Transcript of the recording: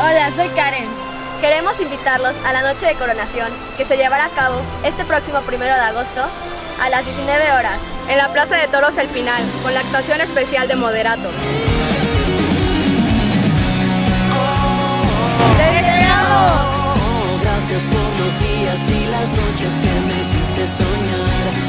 Hola, soy Karen. Queremos invitarlos a la noche de coronación que se llevará a cabo este próximo primero de agosto a las 19 horas en la Plaza de Toros El Pinal con la actuación especial de Moderato. Gracias por los días y las noches que me hiciste soñar.